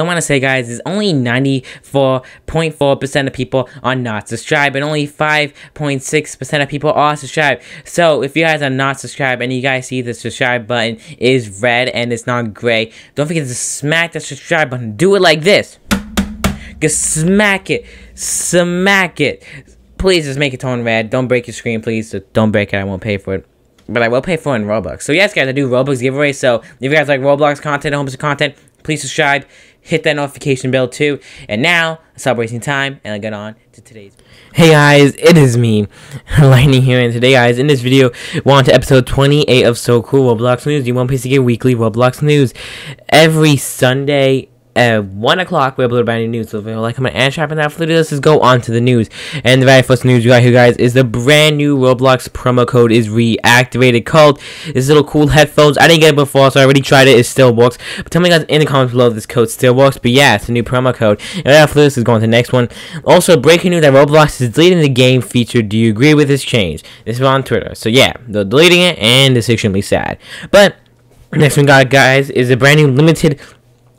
I want to say, guys, is only 94.4% of people are not subscribed, and only 5.6% of people are subscribed. So, if you guys are not subscribed and you guys see the subscribe button is red and it's not gray, don't forget to smack the subscribe button. Do it like this. Just smack it. Smack it. Please just make it tone red. Don't break your screen, please. Don't break it. I won't pay for it but I will pay for it in Robux. So yes, guys, I do Robux giveaways. So if you guys like Roblox content, homes content, please subscribe, hit that notification bell too. And now, stop wasting time, and I get on to today's. Hey guys, it is me, Lightning here, and today, guys, in this video, we're on to episode 28 of So Cool Roblox News. You want to get weekly Roblox news every Sunday at 1 o'clock, we upload brand new news. So if you like, comment, and subscribe, and that for let's just go on to the news. And the very first news we got here, guys, is the brand new Roblox promo code is reactivated called this little cool headphones. I didn't get it before, so I already tried it. It still works. But tell me, guys, in the comments below if this code still works. But yeah, it's a new promo code. And after this is going to the next one. Also, breaking news that Roblox is deleting the game feature. Do you agree with this change? This is on Twitter. So yeah, they're deleting it, and it's extremely sad. But next one, guys, is a brand new limited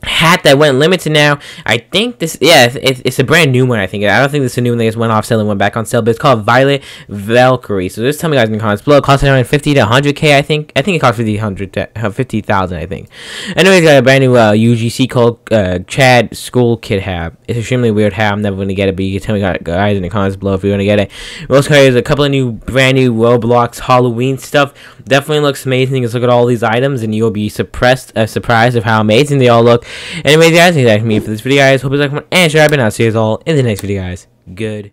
hat that went limited now. I think this, yeah, it's, it's, a brand new one. I think I don't think this is a new one that just went off sale and went back on sale, but it's called Violet Valkyrie. So just tell me guys in the comments below. It costs around 50 to 100k. I think. I think it costs 50 100 to uh, 50,000. I think. Anyways, got a brand new uh, UGC called uh, Chad School Kid hat. It's extremely weird hat. I'm never gonna get it, but you can tell me guys in the comments below if you want to get it. Also got a couple of new, brand new Roblox Halloween stuff. Definitely looks amazing. Just look at all these items, and you'll be suppressed, uh, surprised of how amazing they all look. Anyways, guys, thanks for me for this video, guys. Hope you like, and subscribe, and I'll see you all in the next video, guys. Good.